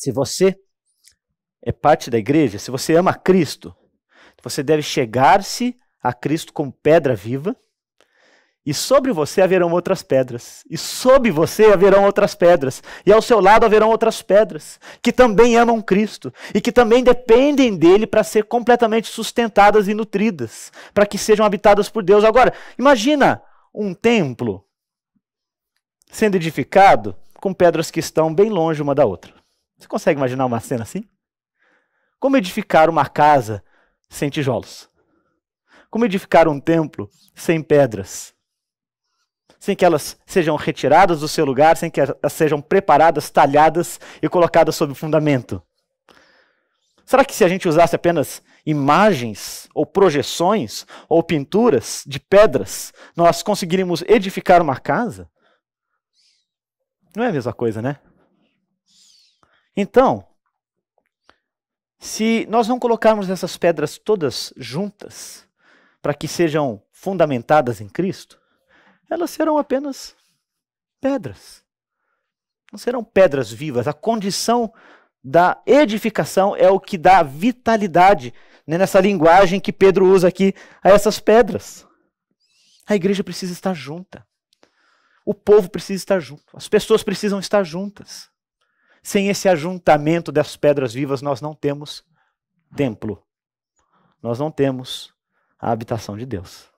Se você é parte da igreja, se você ama Cristo, você deve chegar-se a Cristo como pedra viva, e sobre você haverão outras pedras, e sob você haverão outras pedras, e ao seu lado haverão outras pedras, que também amam Cristo, e que também dependem dele para ser completamente sustentadas e nutridas, para que sejam habitadas por Deus. Agora, imagina um templo sendo edificado com pedras que estão bem longe uma da outra. Você consegue imaginar uma cena assim? Como edificar uma casa sem tijolos? Como edificar um templo sem pedras? Sem que elas sejam retiradas do seu lugar, sem que elas sejam preparadas, talhadas e colocadas sob fundamento? Será que se a gente usasse apenas imagens ou projeções ou pinturas de pedras, nós conseguiríamos edificar uma casa? Não é a mesma coisa, né? Então, se nós não colocarmos essas pedras todas juntas para que sejam fundamentadas em Cristo, elas serão apenas pedras. Não serão pedras vivas. A condição da edificação é o que dá vitalidade né, nessa linguagem que Pedro usa aqui a essas pedras. A igreja precisa estar junta. O povo precisa estar junto. As pessoas precisam estar juntas. Sem esse ajuntamento das pedras vivas, nós não temos templo. Nós não temos a habitação de Deus.